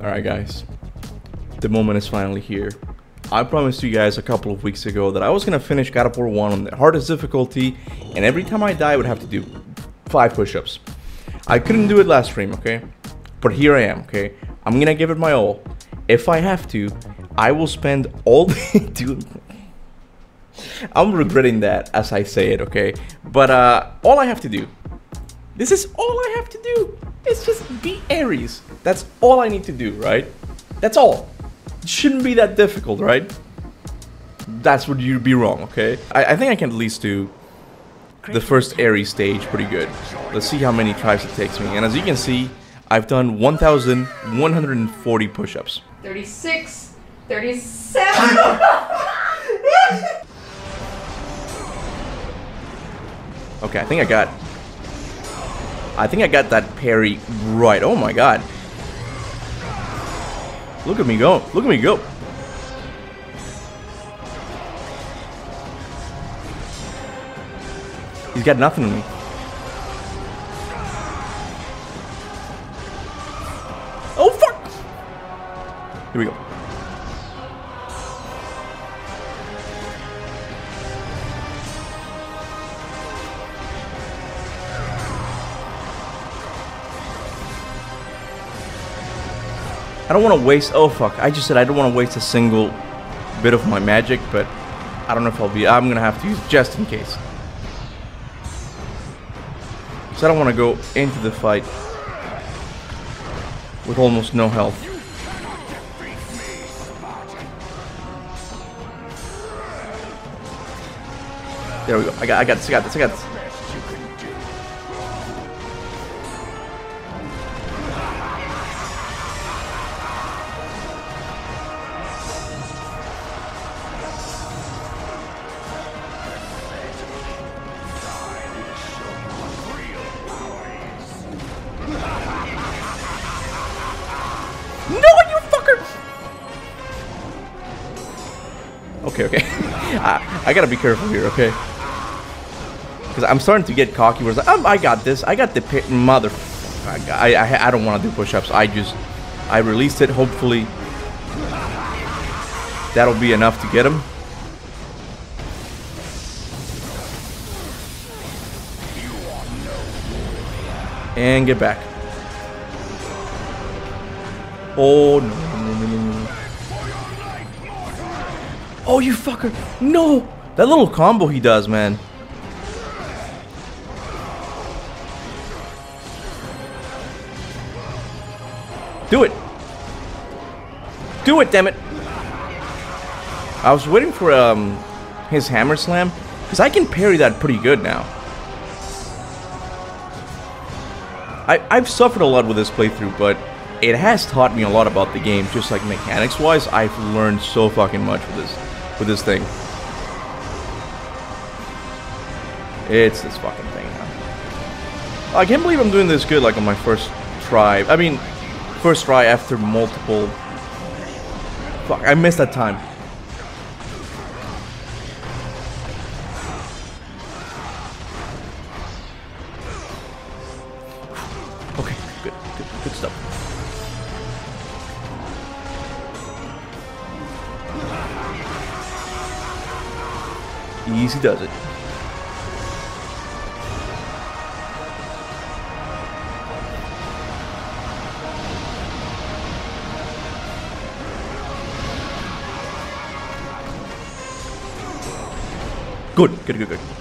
Alright guys, the moment is finally here. I promised you guys a couple of weeks ago that I was gonna finish God of War 1 on the hardest difficulty, and every time I die I would have to do 5 push-ups. I couldn't do it last stream, okay? But here I am, okay? I'm gonna give it my all. If I have to, I will spend all day doing... I'm regretting that as I say it, okay? But uh, all I have to do, this is all I have to do. It's just be Ares. That's all I need to do, right? That's all. It shouldn't be that difficult, right? That's what you'd be wrong, okay? I, I think I can at least do the first Ares stage pretty good. Let's see how many tries it takes me. And as you can see, I've done 1,140 push-ups. 36, 37. Okay, I think I got... I think I got that parry right. Oh my god. Look at me go. Look at me go. He's got nothing on me. Oh fuck! Here we go. I don't want to waste. Oh fuck! I just said I don't want to waste a single bit of my magic, but I don't know if I'll be. I'm gonna have to use just in case. So I don't want to go into the fight with almost no health. There we go. I got. I got this. I got this. I got this. Okay, okay. I, I gotta be careful here, okay? Because I'm starting to get cocky where it's like, um, I got this. I got the mother... I, I, I don't want to do push-ups. I just... I released it. Hopefully... That'll be enough to get him. And get back. Oh, no, Oh, you fucker. No. That little combo he does, man. Do it. Do it, damn it. I was waiting for um his hammer slam because I can parry that pretty good now. I, I've suffered a lot with this playthrough, but it has taught me a lot about the game, just like mechanics wise. I've learned so fucking much with this with this thing. It's this fucking thing now. I can't believe I'm doing this good like on my first try. I mean, first try after multiple Fuck, I missed that time. Easy does it. Good, good, good, good.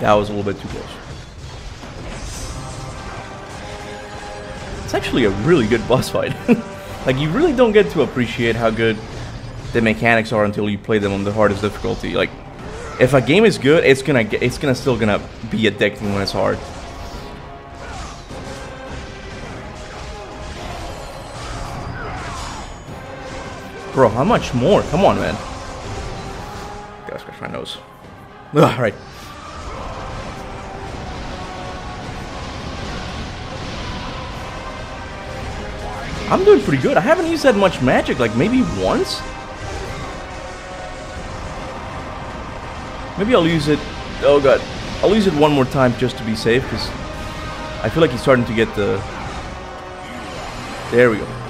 That was a little bit too close. It's actually a really good boss fight. like you really don't get to appreciate how good the mechanics are until you play them on the hardest difficulty. Like if a game is good, it's gonna get, it's gonna still gonna be addicting when it's hard. Bro, how much more? Come on, man. Gotta scratch my nose. All I'm doing pretty good. I haven't used that much magic, like maybe once? Maybe I'll use it... Oh god. I'll use it one more time just to be safe, because I feel like he's starting to get the... There we go.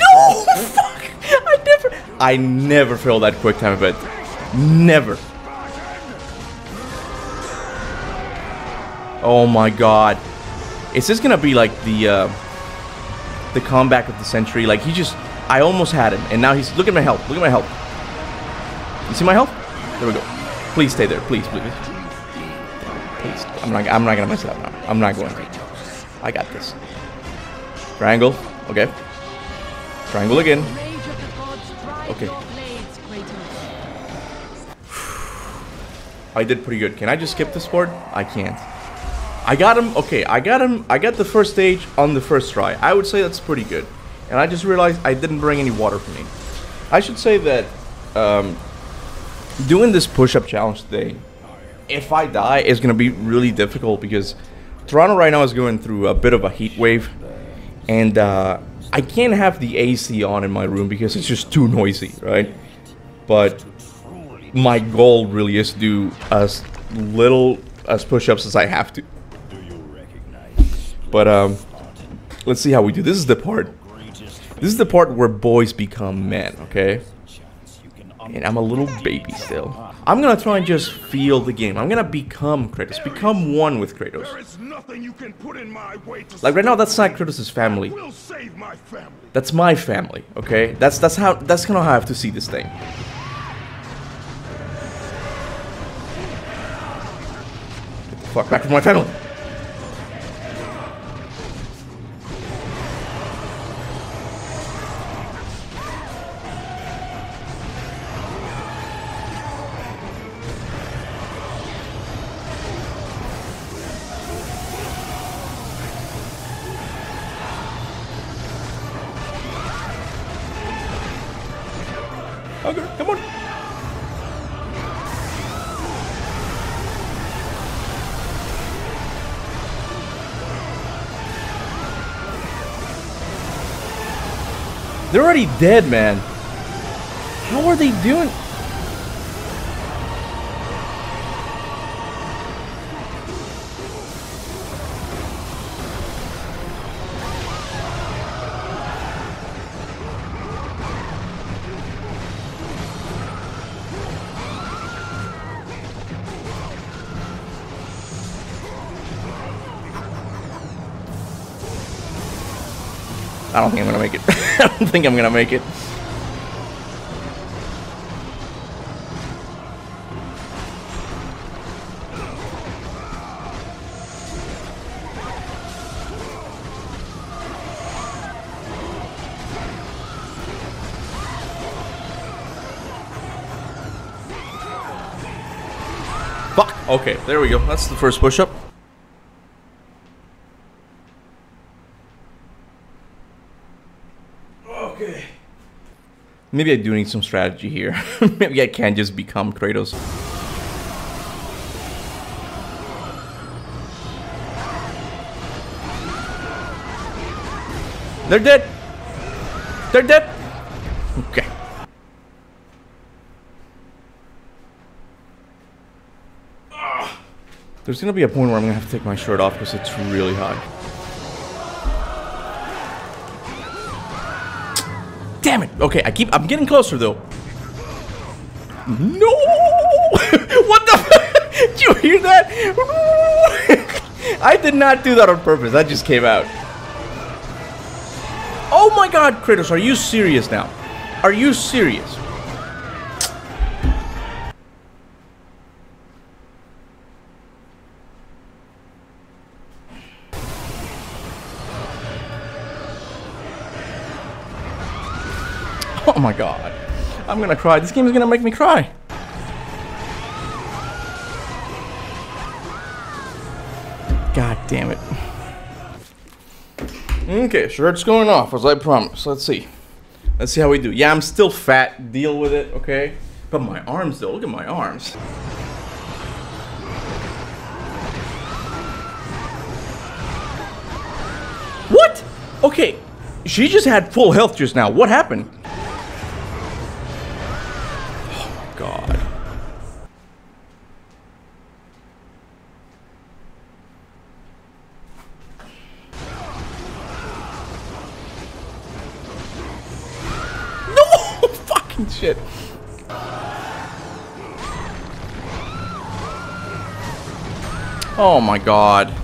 No! Fuck! I never... I never fail that quick time event. Never. Oh my god. Is this gonna be like the uh, the comeback of the century? Like he just, I almost had him, and now he's. Look at my health. Look at my health. You see my health? There we go. Please stay there. Please, please. Please. I'm not. I'm not gonna mess it up now. I'm not going. I got this. Triangle. Okay. Triangle again. Okay. I did pretty good. Can I just skip this board? I can't. I got him. Okay, I got him. I got the first stage on the first try. I would say that's pretty good. And I just realized I didn't bring any water for me. I should say that um, doing this push-up challenge today, if I die, is going to be really difficult because Toronto right now is going through a bit of a heat wave. And uh, I can't have the AC on in my room because it's just too noisy, right? But my goal really is to do as little as push-ups as I have to. But um, let's see how we do. This is the part. This is the part where boys become men, okay? And I'm a little baby still. I'm gonna try and just feel the game. I'm gonna become Kratos, become one with Kratos. Like right now, that's not Kratos' family. That's my family, okay? That's that's how that's kind of how I have to see this thing. Fuck back from my family. Okay, come on. They're already dead, man. How are they doing? I don't think I'm gonna make it. I don't think I'm gonna make it. Fuck. Okay, there we go. That's the first push-up. Maybe I do need some strategy here. Maybe I can't just become Kratos. They're dead! They're dead! Okay. There's gonna be a point where I'm gonna have to take my shirt off because it's really hot. Damn it! Okay, I keep. I'm getting closer though. No! what the? Did you hear that? I did not do that on purpose. That just came out. Oh my God, Kratos! Are you serious now? Are you serious? Oh my god. I'm gonna cry. This game is gonna make me cry. God damn it. Okay, shirt's going off as I promised. Let's see. Let's see how we do. Yeah, I'm still fat. Deal with it, okay? But my arms, though. Look at my arms. What? Okay, she just had full health just now. What happened? Shit. Oh my god.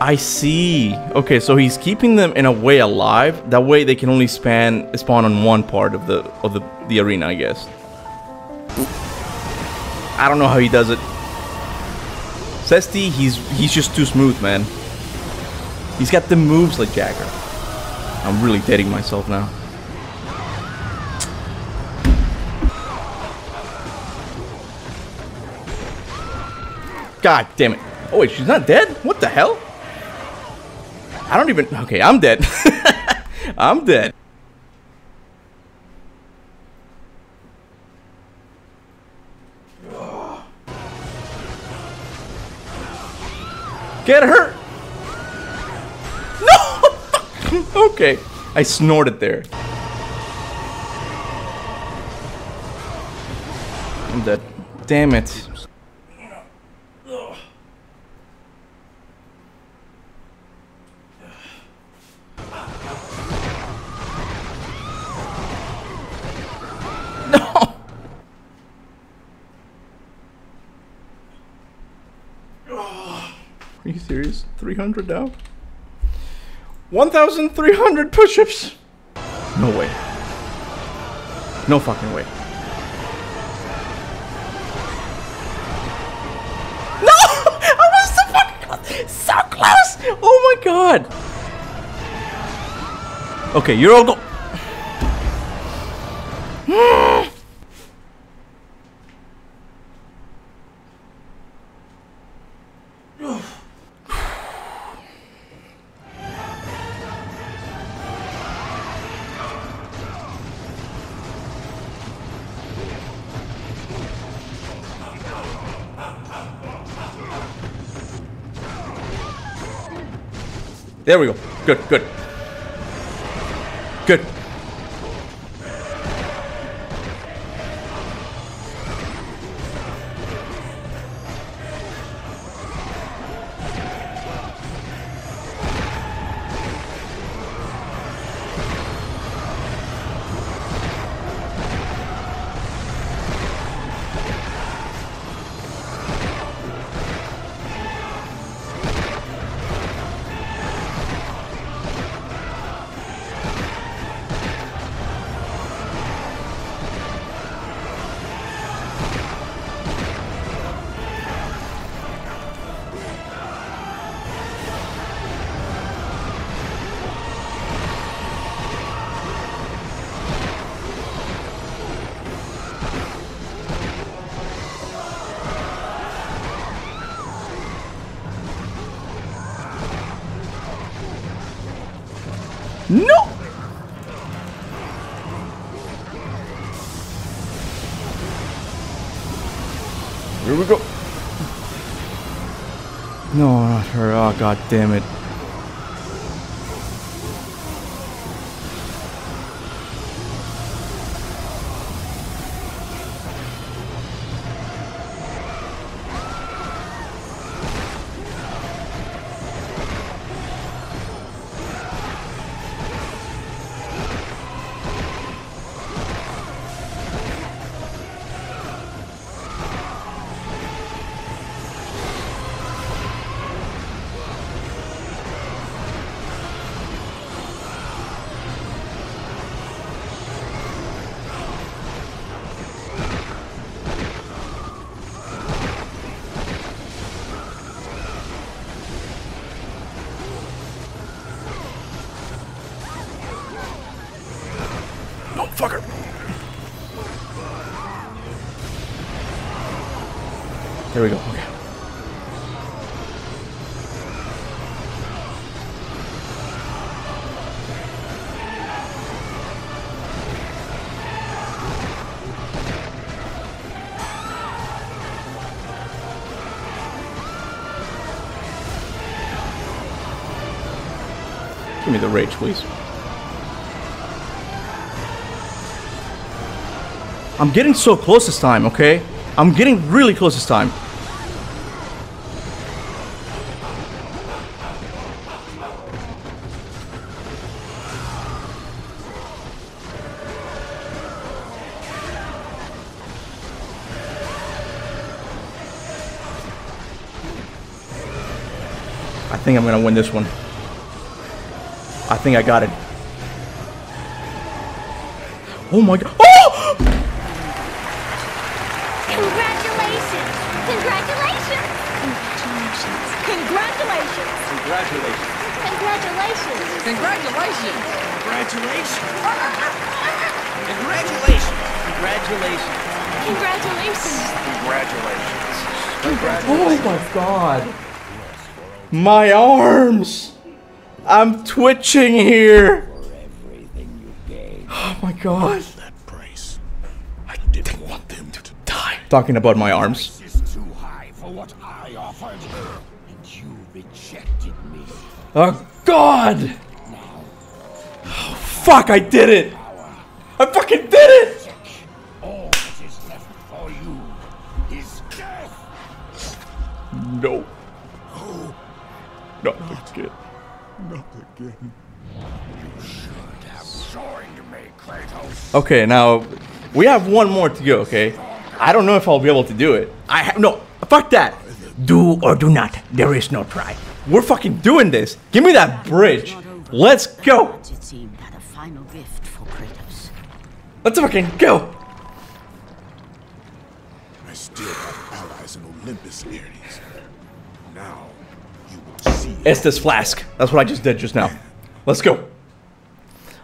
I see. Okay, so he's keeping them in a way alive. That way they can only span spawn on one part of the of the, the arena, I guess. I don't know how he does it. Cesty, he's he's just too smooth, man. He's got the moves like Jagger. I'm really dating myself now. God damn it. Oh wait, she's not dead? What the hell? I don't even. Okay, I'm dead. I'm dead. Get her! No! okay, I snorted there. I'm dead. Damn it. No! Are you serious? 300 now? 1,300 push-ups! No way. No fucking way. No! I was so fucking close! So close! Oh my god! Okay, you're all go- There we go. Good, good. Good. God damn it. Give me the rage, please. I'm getting so close this time, okay? I'm getting really close this time. I think I'm gonna win this one. I think I got it. Oh my god. Oh! Congratulations! Congratulations! Congratulations! Congratulations. Congratulations! Congratulations. Congratulations. Congratulations. Congratulations. Congratulations! Oh my god. My arms! I'm twitching here! Oh my god. that price. I didn't want them to die. Talking about my arms. This is too high for what I offered, and you rejected me. Oh god! Oh, fuck, I did it! I fucking did it! All again. You should have joined me, Kratos. Okay, now we have one more to go, okay? I don't know if I'll be able to do it. I have no fuck that. Do or do not. There is no try. We're fucking doing this. Give me that bridge. Let's go. Let's fucking go. I still have allies in Olympus, Ares. Now you see. Estus flask. That's what I just did just now. Let's go.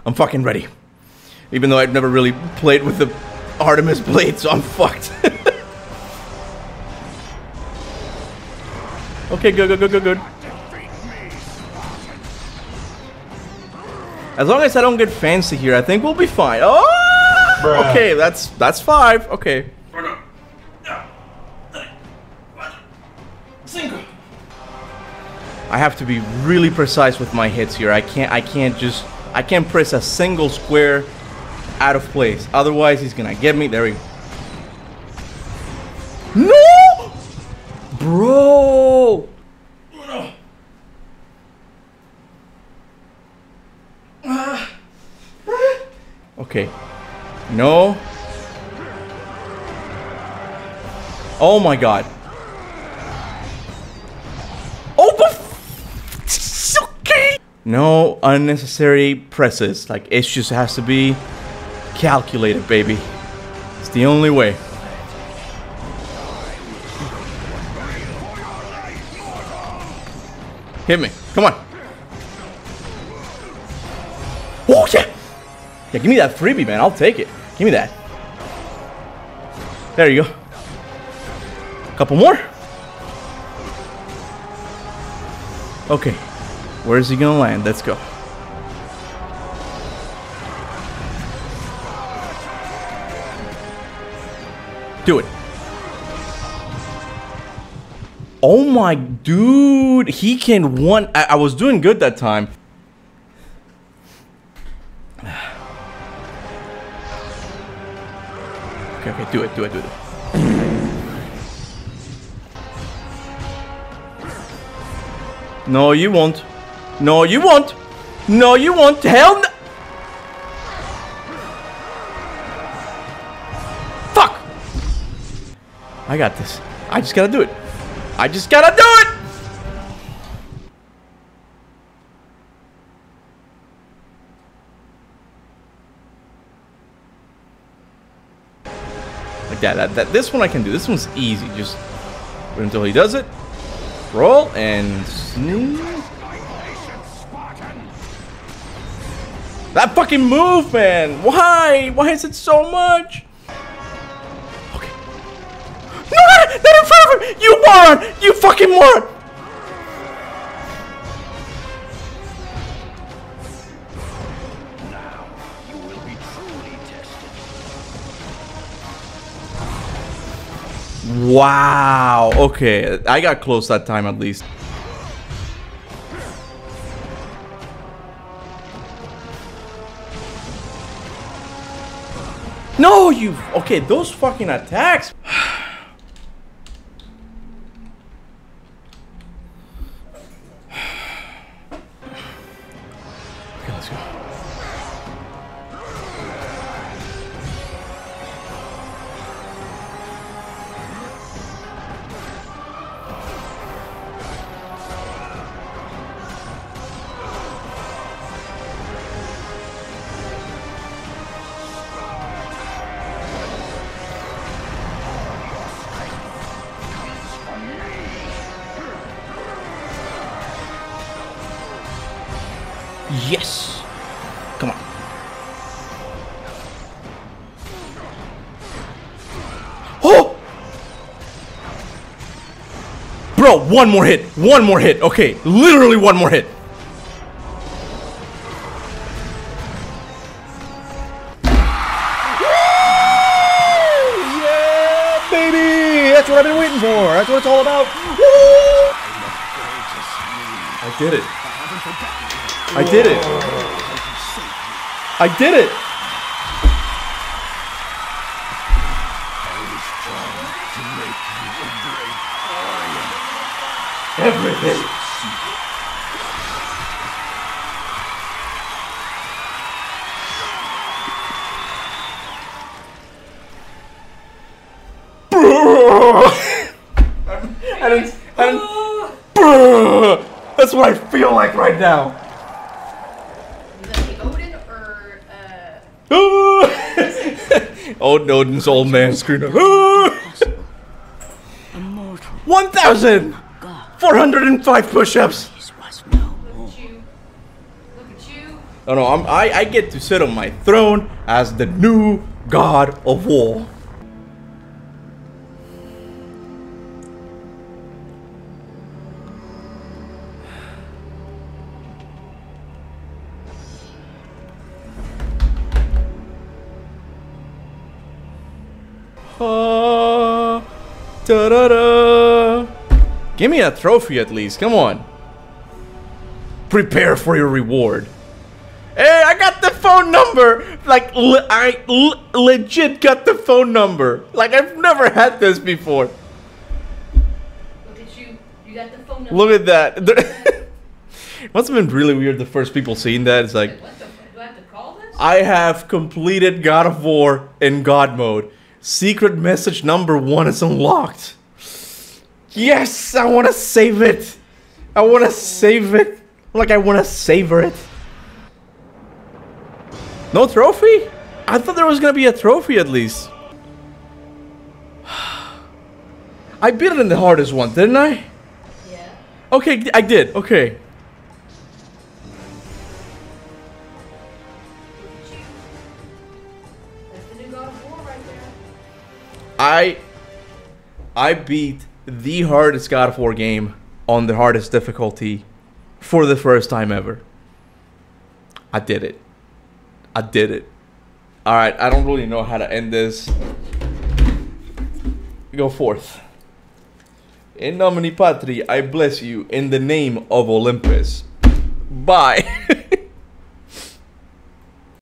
I'm fucking ready. Even though I've never really played with the Artemis blade, so I'm fucked. okay, good, good, good, good, good. As long as I don't get fancy here, I think we'll be fine. Oh! Okay, that's that's five. Okay. I have to be really precise with my hits here. I can't I can't just I can't press a single square out of place. Otherwise he's gonna get me. There we go. No! Bro! Okay. No. Oh my god. No unnecessary presses. Like it just has to be calculated, baby. It's the only way. Hit me. Come on. Oh yeah. Yeah, give me that freebie, man. I'll take it. Give me that. There you go. Couple more. Okay. Where is he gonna land? Let's go. Do it. Oh my dude, he can one. I, I was doing good that time. Okay, okay, do it, do it, do it. No, you won't. No, you won't. No, you won't. Hell no. Fuck. I got this. I just gotta do it. I just gotta do it. Like that, that, that. This one I can do. This one's easy. Just wait until he does it. Roll and snooze. That fucking move, man! Why? Why is it so much? Okay. No, not, not in front of You moron! You fucking moron! Wow. Okay, I got close that time at least. No, you. Okay, those fucking attacks. Bro, one more hit. One more hit. Okay, literally one more hit. Yeah, baby! That's what I've been waiting for. That's what it's all about. Woo! I did it. I did it. I did it. Feel like right now. Odin or uh? oh, Odin's old man screwed up. Immortal 1,000! 405 push-ups. No more. Look at you. Look at you. Oh no, I'm, I, I get to sit on my throne as the new god of war. Ah, da-da-da. Give me a trophy at least, come on. Prepare for your reward. Hey, I got the phone number. Like, le- I le- legit got the phone number. Like, I've never had this before. Look at you. You got the phone number. Look at that. There- Must have been really weird the first people seeing that. It's like, What the? fuck? Do I have to call this? I have completed God of War in God mode. Secret message number one is unlocked. Yes, I want to save it. I want to save it. Like I want to savor it. No trophy? I thought there was gonna be a trophy at least. I beat it in the hardest one, didn't I? Yeah. Okay, I did. Okay. I I beat the hardest God of War game on the hardest difficulty for the first time ever. I did it. I did it. All right, I don't really know how to end this. Go forth. In nomine patri, I bless you in the name of Olympus. Bye.